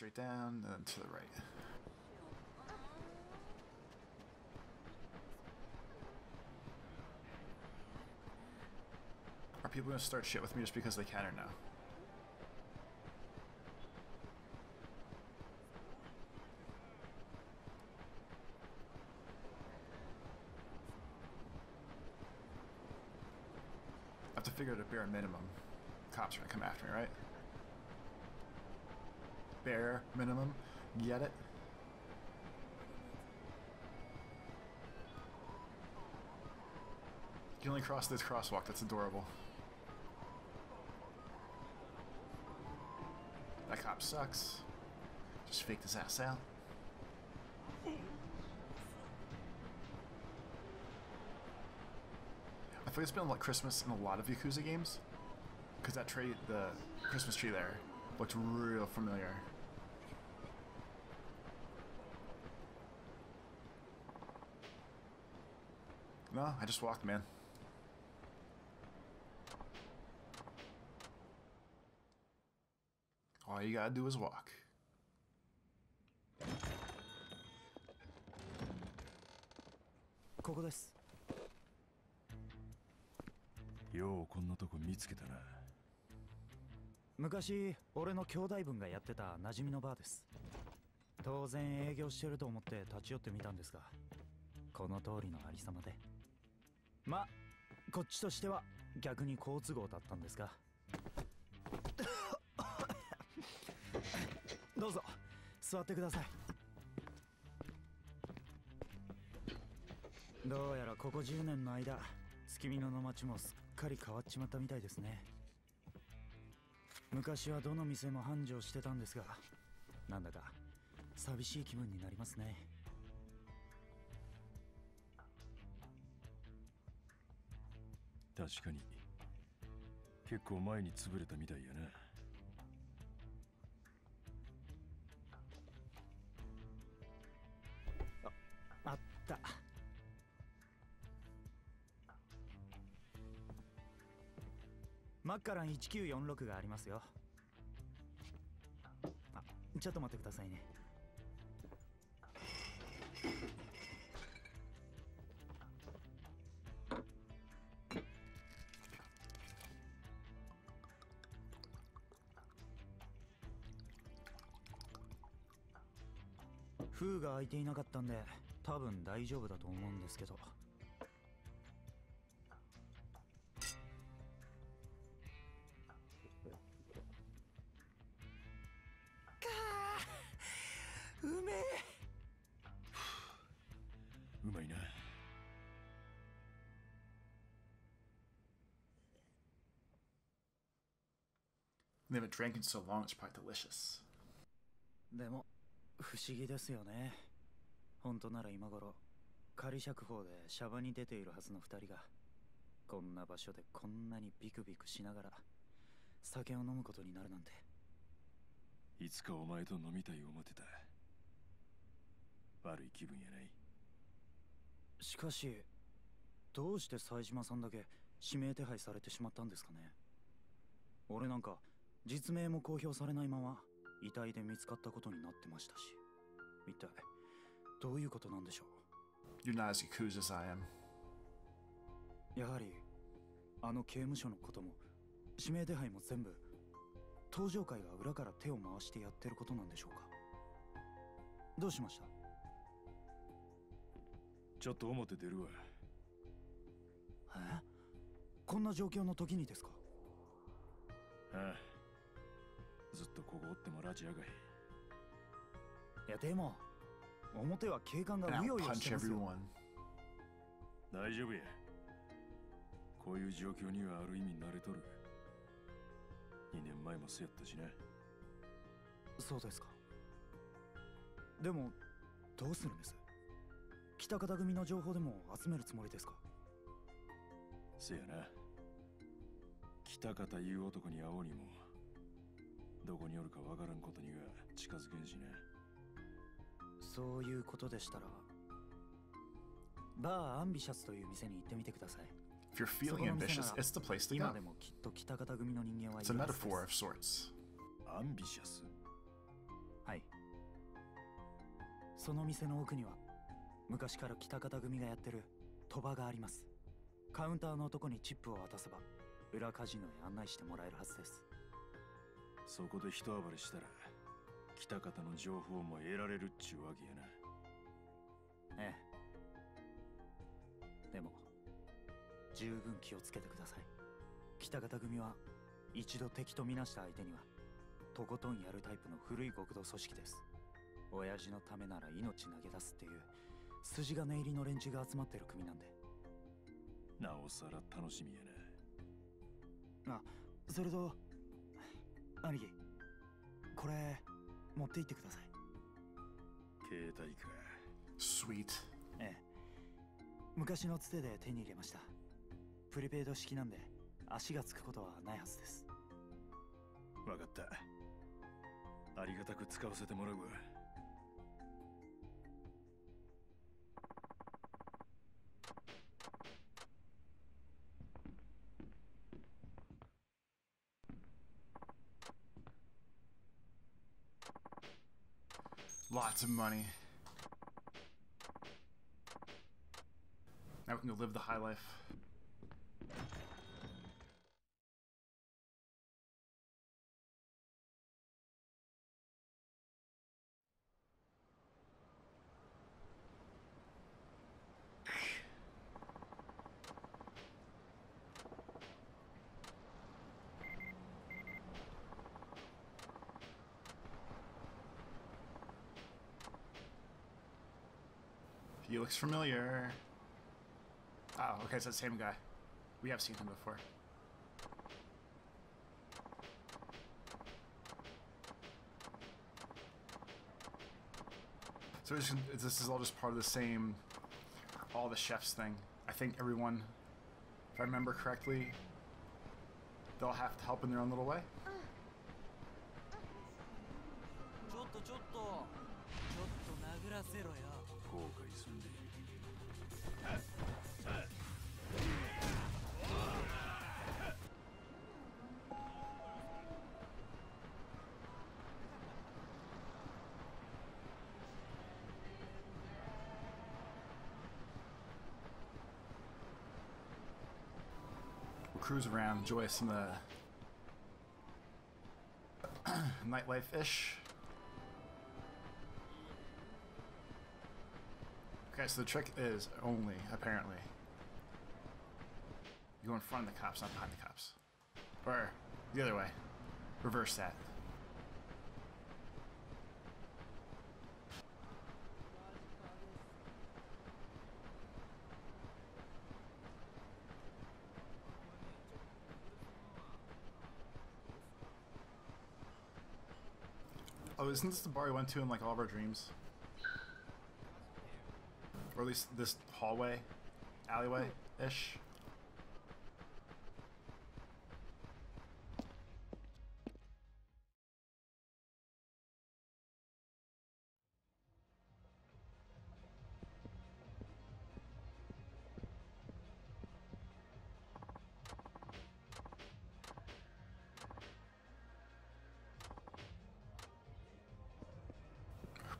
straight down, then to the right. Are people gonna start shit with me just because they can or no? I have to figure out a bare minimum. Cops are gonna come after me, right? Bare minimum. Get it? You can only cross this crosswalk. That's adorable. That cop sucks. Just faked his ass out. I like it's been like Christmas in a lot of Yakuza games. Because that tree, the Christmas tree there, looked real familiar. No, I just walked, man. All you gotta do is walk. ここですようこんなとこ見つけたな。昔俺の兄弟分がやってた馴染みのバーです当然営業してると思って立ち寄ってみたんですがこの通りのありさまでまあこっちとしては逆に好都合だったんですが。どうぞ座ってください。どうやらここ10年の間月見野の町もすっかり変わっちまったみたいですね。昔はどの店も繁盛してたんですがなんだか寂しい気分になりますね。確かに。結構前に潰れたみたいやなあった。マッカラン1946がありますよ。あちょっと待ってくださいね。開いていなかったんで多分大丈夫だと思うんですけどうめえうまいな They haven't drank in so long, it's probably delicious. でも不思議ですよね本当なら今頃仮釈放でシャバに出ているはずの二人がこんな場所でこんなにビクビクしながら酒を飲むことになるなんて。いつかお前と飲みたい思ってた。悪い気分やない。しかしどうして冴島さんだけ指名手配されてしまったんですかね。俺なんか実名も公表されないまま遺体で見つかったことになってましたし。一体どういうことなんでしょう？You're not as Yakuza as I am. やはりあの刑務所のことも指名手配も全部登場会が裏から手を回してやってることなんでしょうか？どうしました？ちょっと表出るわ。え？こんな状況の時にですか？ああずっとここおってもラジやがへいやでも表は警官がうようよしてますよ.大丈夫や。こういう状況にはある意味慣れとる。2年前もそうやったしな。そうですか。でもどうするんです？北方組の情報でも集めるつもりですか？せやな。北方いう男に会おうにもどこにおるかわからんことには近づけんしなそういうことでしたらバーアンビシャスという店に行ってみてください。If you're feeling ambitious, it's the place to 今で go. もきっと北方組の人間はい It's a るはずです metaphor of sorts. アンビシャスはい。その店の奥には昔から北方組がやってる賭場があります。カウンターの男にチップを渡せば裏カジノへ案内してもらえるはずです。そこで一暴れしたら北方の情報も得られるっちゅうわけやな。ええ。でも十分気をつけてください。北方組は一度敵とみなした相手にはとことんやるタイプの古い極道組織です。親父のためなら命投げ出すっていう筋金入りの連中が集まってる組なんで。なおさら楽しみやな。それと兄貴これ持って行ってください。携帯か。Sweet. ええ。昔のつてで手に入れました。プリペイド式なんで足がつくことはないはずです。わかった。ありがたく使わせてもらうわ Lots of money. Now we can go live the high life. He looks familiar. Oh, okay, it's the same guy. We have seen him before. So this is all just part of the same, all the chefs thing. I think everyone, if I remember correctly, they'll have to help in their own little way. とちょっとちょっと殴らせろよ後悔すんでWe'll cruise around, enjoy some of the nightlife So the trick is only, apparently, you go in front of the cops, not behind the cops. Or the other way. Reverse that. Oh, isn't this the bar we went to in like all of our dreams? Or at least this hallway, alleyway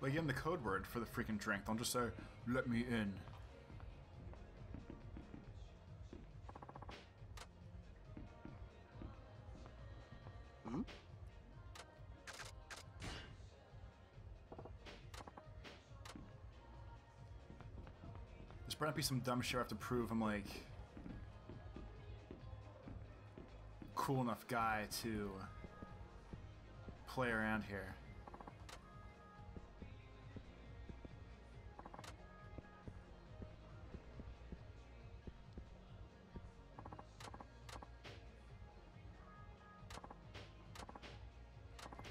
Like, give them the code word for the freaking drink. Don't just say, let me in. Hmm? This better be some dumb shit I have to prove I'm like cool enough guy to play around here.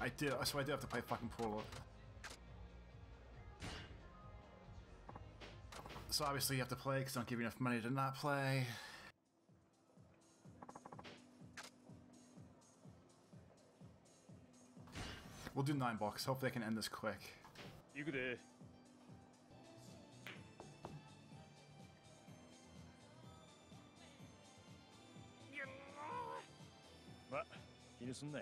I did, so I did have to play fucking pool. So obviously you have to play because don't give you enough money to not play. We'll do nine bucks. Hopefully I can end this quick. 行くでま気にすんな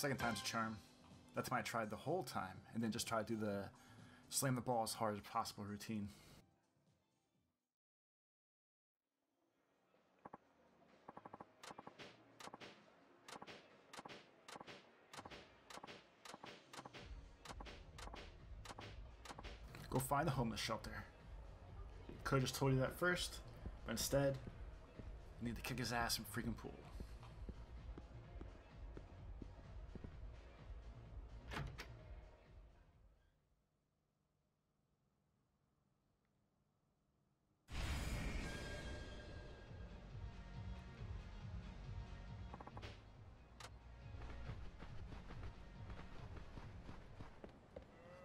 Second time's a charm. That time I tried the whole time and then just tried to do the slam the ball as hard as possible routine. Go find the homeless shelter. Could have just told you that first, but instead, you need to kick his ass in freaking pool.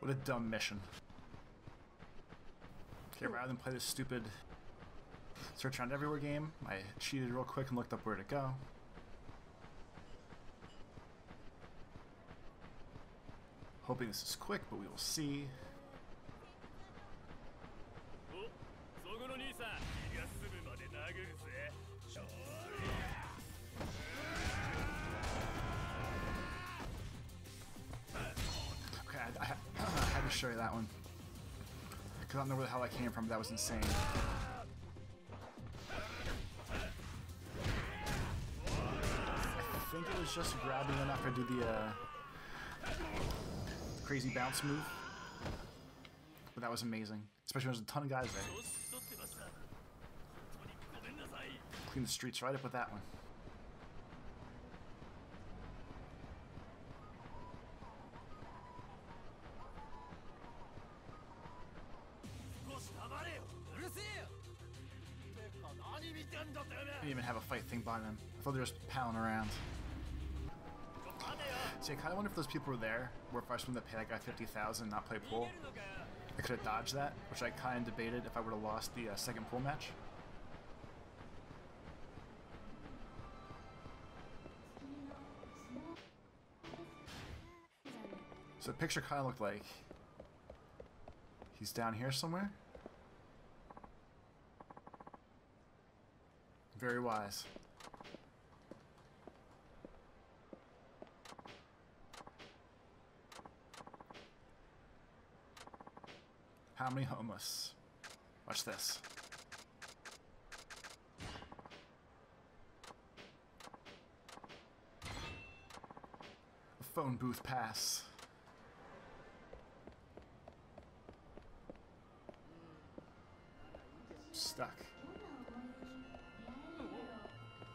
What a dumb mission. Okay, rather than play this stupid search around everywhere game, I cheated real quick and looked up where to go. Hoping this is quick, but we will see. show you that one. Because I don't know where the hell I came from, that was insane. I think it was just grabbing enough to do the, uh, crazy bounce move. But that was amazing. Especially when there's a ton of guys there. Clean the streets right up with that one. didn't even have a fight thing behind them. I thought they were just palling around. See, I kind of wonder if those people were there, were freshmen that paid that guy 50000 not play pool. I could have dodged that, which I kind of debated if I would have lost the uh, second pool match. So the picture kind of looked like he's down here somewhere. Very wise. How many homeless? Watch this. A phone booth pass.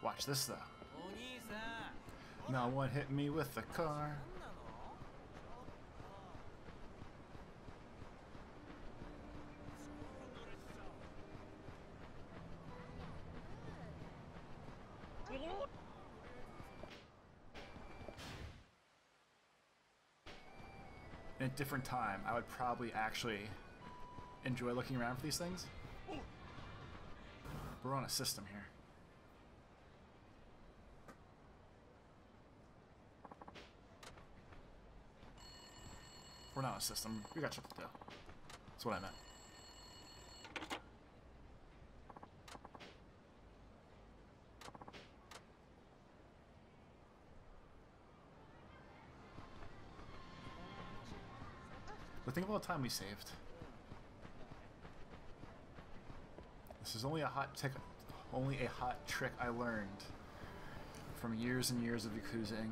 Watch this though. No one hit me with the car. In a different time, I would probably actually enjoy looking around for these things. We're on a system here. System. We got to do. That's what I meant. But think of all the time we saved. This is only a hot tick, only a hot trick I learned from years and years of Yakuzing.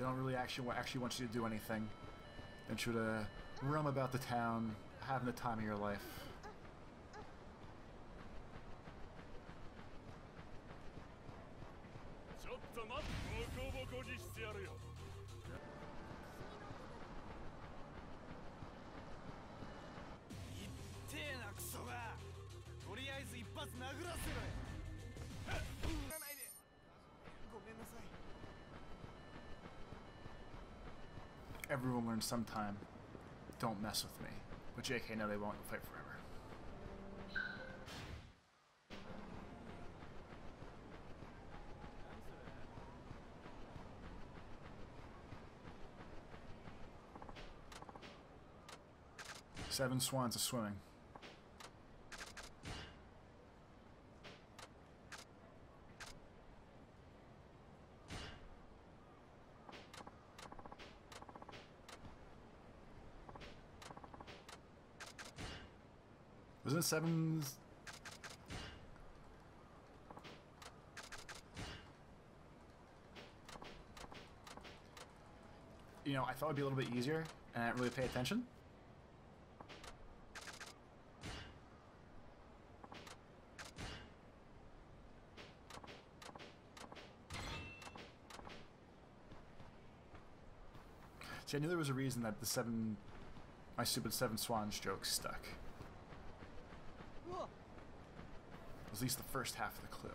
They don't really actually actually want you to do anything. They want you to roam about the town, having the time of your life. Everyone learns sometime. Don't mess with me. But JK, no, they won't. Fight forever. Seven swans are swimming. Wasn't it sevens? You know, I thought it'd be a little bit easier, and I didn't really pay attention. See, I knew there was a reason that the seven, my stupid seven swans joke stuck. At least the first half of the clue.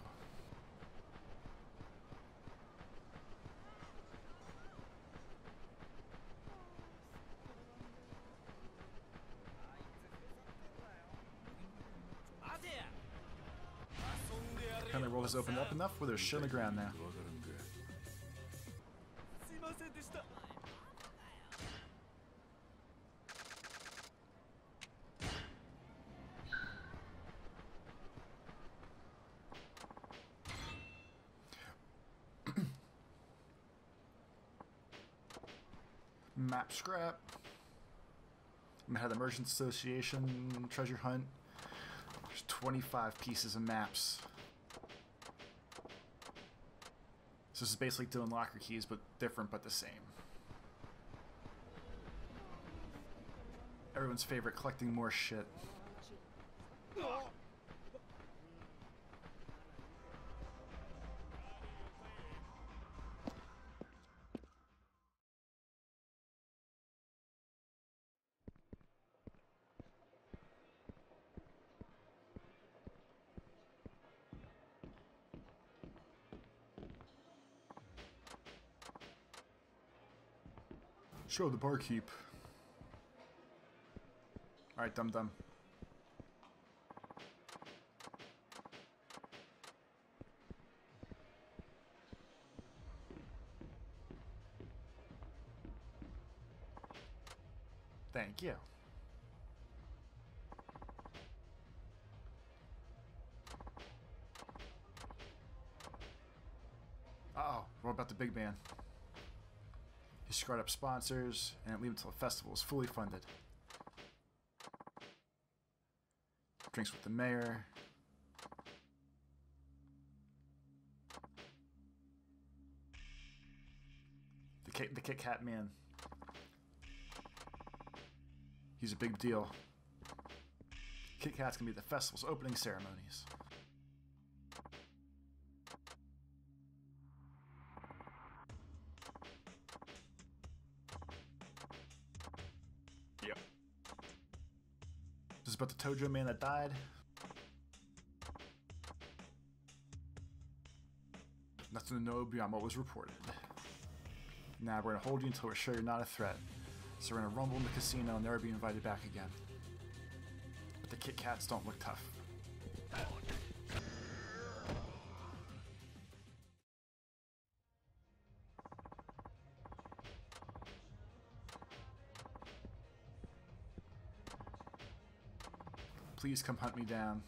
World has opened up enough where there's shit on the ground now. Map scrap. I'm ahead of the Merchants Association treasure hunt. There's 25 pieces of maps. So this is basically doing locker keys, but different, but the same. Everyone's favorite, collecting more shit. Show the barkeep. Alright, dum dum. Thank you. Uh oh, what about the big man? Screwed up sponsors and leave until the festival is fully funded. Drinks with the mayor. The Kit, the Kit Kat man. He's a big deal. Kit Kat's gonna be at the festival's opening ceremonies. This is about the Tojo man that died. Nothing to know beyond what was reported. Now we're gonna hold you until we're sure you're not a threat. So we're gonna rumble in the casino and never be invited back again. But the Kit Kats don't look tough. Please come hunt me down.